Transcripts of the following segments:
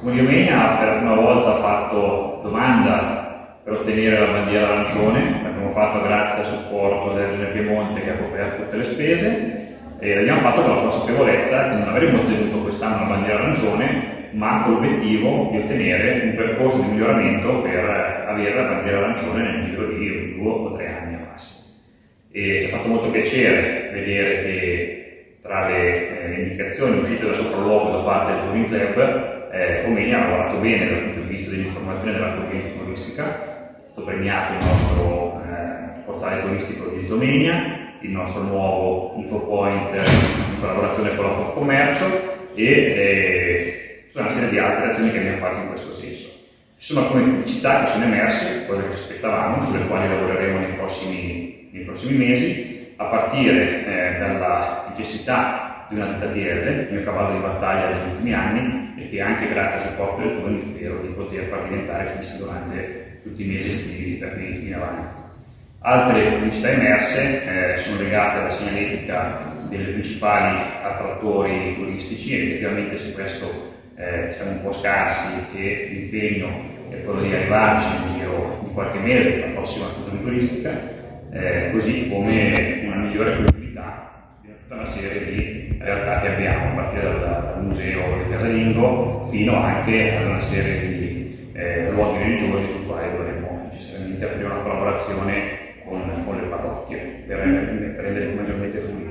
Comune Menia per la prima volta ha fatto domanda per ottenere la bandiera arancione, l'abbiamo fatto grazie al supporto del Regione Piemonte che ha coperto tutte le spese e l'abbiamo fatto con la consapevolezza che non avremmo ottenuto quest'anno la bandiera arancione, ma con l'obiettivo di ottenere un percorso di miglioramento per avere la bandiera arancione nel giro di due o tre anni al massimo. Ci ha fatto molto piacere vedere che tra le eh, indicazioni uscite da sopralluogo da parte del Touring Club, eh, Omegna ha lavorato bene dal punto di vista dell'informazione dell'accoglienza turistica, è stato premiato il nostro eh, portale turistico di Omegna, il nostro nuovo infopoint in collaborazione con la Confcommercio e eh, una serie di altre azioni che abbiamo fatto in questo senso. Ci sono alcune criticità che sono emerse, cose che ci aspettavamo, sulle quali lavoreremo nei prossimi, nei prossimi mesi, a partire eh, dalla necessità di una ZTL, il mio cavallo di battaglia degli ultimi anni, e che anche grazie al supporto del Toni spero di poter far diventare fissa durante tutti i mesi estivi da qui in avanti. Altre criticità emerse eh, sono legate alla segnaletica delle principali attrattori turistici effettivamente se questo eh, siamo un po' scarsi e l'impegno è quello di arrivarci nel giro di qualche mese la prossima stagione turistica, eh, così come una migliore fruibilità di tutta una serie di realtà che abbiamo, a partire dal, dal museo del casalingo fino anche ad una serie di eh, luoghi religiosi sul quale dovremmo necessariamente aprire una collaborazione con, con le parrocchie per, rendere maggiormente fruibili.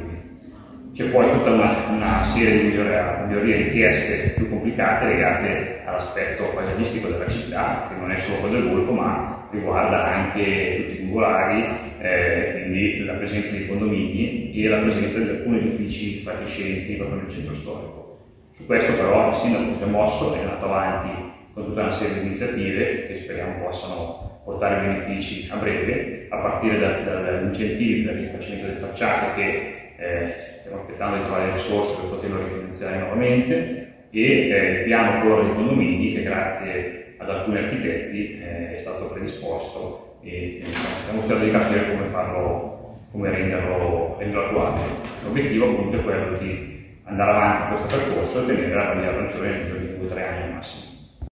C'è poi tutta una, una serie di migliorie richieste più complicate legate all'aspetto paesaggistico della città, che non è solo quello del golfo, ma riguarda anche tutti i singolari, eh, quindi la presenza dei condomini e la presenza di alcuni edifici fatiscenti proprio nel centro storico. Su questo però il sindaco si è mosso e è andato avanti con tutta una serie di iniziative che speriamo possano portare benefici a breve, a partire da, da, dagli incentivi per il rifacimento del facciato che eh, stiamo aspettando di trovare le risorse per poterlo rifinanziare nuovamente e eh, il piano Coro dei condomini che grazie ad alcuni architetti eh, è stato predisposto e stiamo studiando di capire come farlo, come renderlo, renderlo attuabile. L'obiettivo appunto è quello di andare avanti in questo percorso e ottenere la bandiera arancione di due o tre anni al massimo.